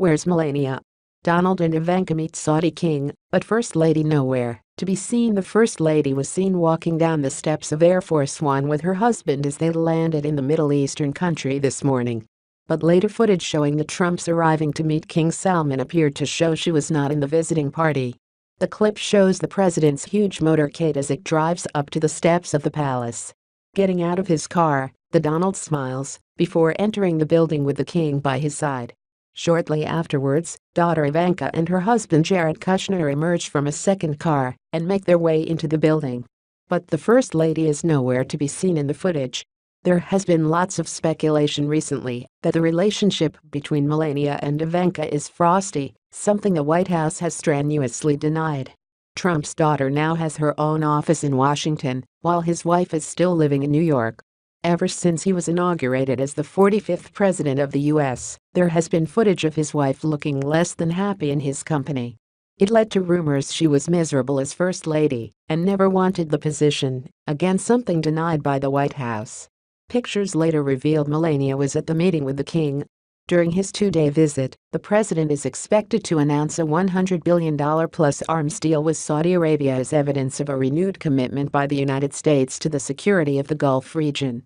Where's Melania? Donald and Ivanka meet Saudi king, but First Lady nowhere. To be seen the First Lady was seen walking down the steps of Air Force One with her husband as they landed in the Middle Eastern country this morning. But later footage showing the Trumps arriving to meet King Salman appeared to show she was not in the visiting party. The clip shows the president's huge motorcade as it drives up to the steps of the palace. Getting out of his car, the Donald smiles before entering the building with the king by his side. Shortly afterwards, daughter Ivanka and her husband Jared Kushner emerge from a second car and make their way into the building. But the First Lady is nowhere to be seen in the footage. There has been lots of speculation recently that the relationship between Melania and Ivanka is frosty, something the White House has strenuously denied. Trump's daughter now has her own office in Washington, while his wife is still living in New York. Ever since he was inaugurated as the 45th president of the U.S., there has been footage of his wife looking less than happy in his company. It led to rumors she was miserable as First Lady and never wanted the position, again something denied by the White House. Pictures later revealed Melania was at the meeting with the king. During his two-day visit, the president is expected to announce a $100 billion plus arms deal with Saudi Arabia as evidence of a renewed commitment by the United States to the security of the Gulf region.